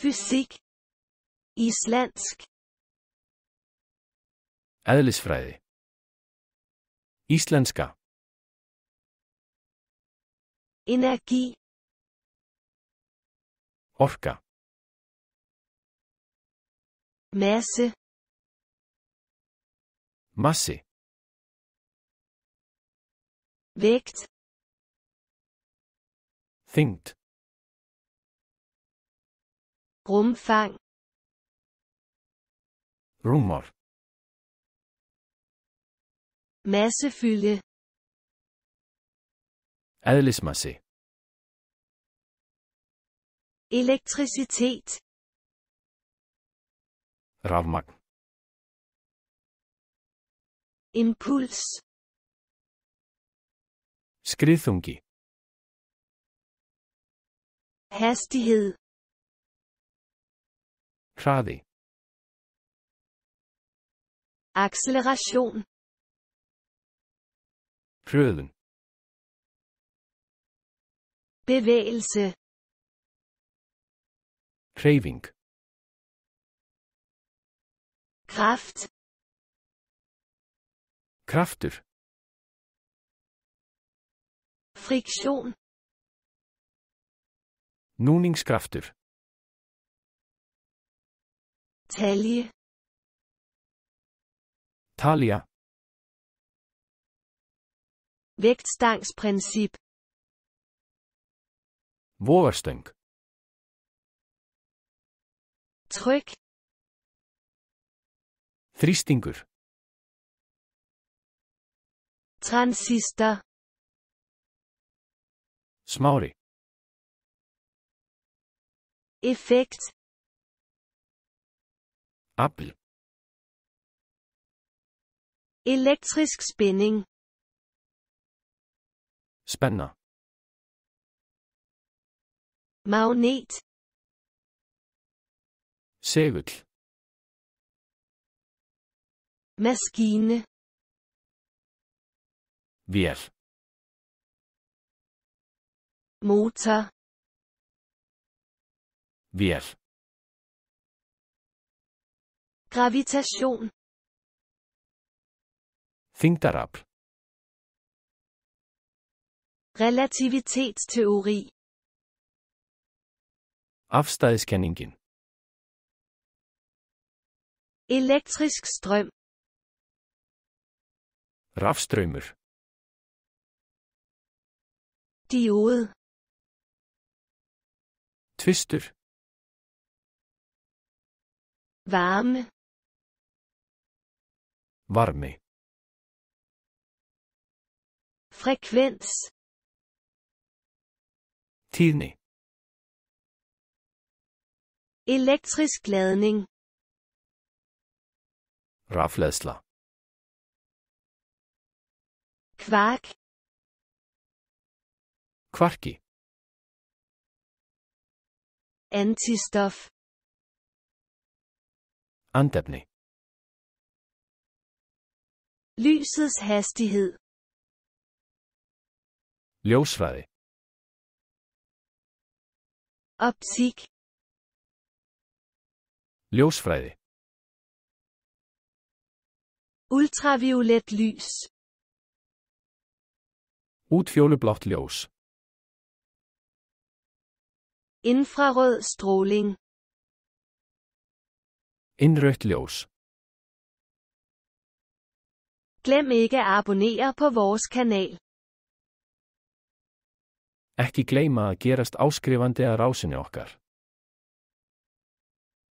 Fysik. Islandsk. Eðlisfræði. Íslenska. Energi. Orka. Masse. Massi. Vægt. Þyngd. Rumfang. Rúmmál. Massefylde. Eðlismassi. Elektricitet. Rafmagn. Impuls. Skriðþungi. Hastighed. Hraði. Acceleration. Hröðun. Bevægelse. Hreyfing. Kraft. Kraftur. Friktion. Núningskraftur. Talje. Talja. Vægtstangsprincip. Vogarstöng. Tryk. Þrýstingur. Transistor. Smári. Effekt. Afl. Elektrisk spænding. Spenna. Magnet. Segull. Maskine. Vél. Motor. Vél. Gravitation. Þyngdarafl. Relativitetsteori. Afstæðiskenningin. Elektrisk strøm. Rafstraumur. Diode. Tvistur. Varme. Varmi. Frekvens. Tíðni. Elektrisk ladning. Rafleðsla. Kvark. Kvarki. Antistof. Andefni. Lysets hastighed. Ljósfræði. Optik. Ljósfræði. Ultraviolet lys. Útfjólublátt ljós. Infrarød stråling. Innrødt ljós. Glem ikke at abonnere på vores kanal. Ekki gleyma að gerast áskrifandi að rásinni okkar.